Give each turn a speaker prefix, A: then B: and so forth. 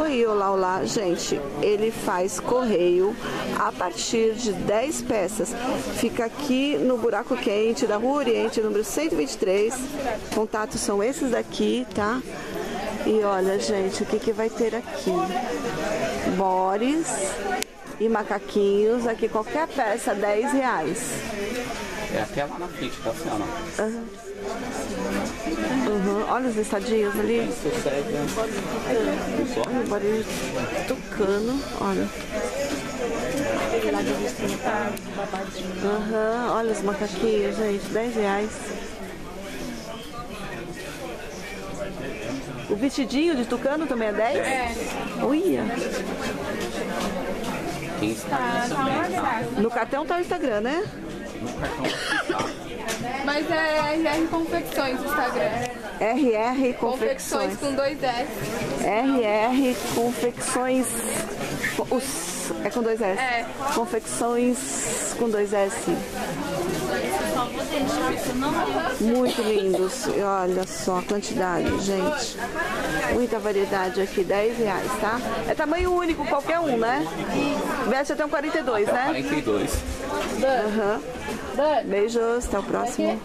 A: aí, olá, olá. Gente, ele faz correio a partir de 10 peças. Fica aqui no Buraco Quente da Rua Oriente, número 123. Contatos são esses daqui, tá? E olha, gente, o que, que vai ter aqui? Boris e macaquinhos. Aqui qualquer peça, 10 reais.
B: É até lá na frente, tá não.
A: Uhum. Uhum. Olha os estadinhos ali. Olha o barulho tocando. Olha. Aham, olha os macaquinhos, gente. 10 reais. O vestidinho de tucano também é 10? É.
B: Tem Instagram também, tá?
A: No cartão tá o Instagram, né?
B: No cartão.
C: Mas é RR Confecções o Instagram.
A: RR
C: Confecções
A: Confecções.
C: com dois S.
A: RR Confecções. Os, é com dois S?
C: É.
A: Confecções com dois S. Muito lindos. E olha só a quantidade, gente. Muita variedade aqui, 10 reais, tá? É tamanho único, qualquer um, né? Veste até um 42, né?
B: 42.
A: Aham. Beijos, até o próximo.